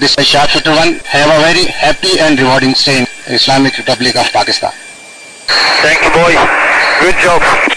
This is Shah one. Have a very happy and rewarding stay in Islamic Republic of Pakistan. Thank you, boys. Good job.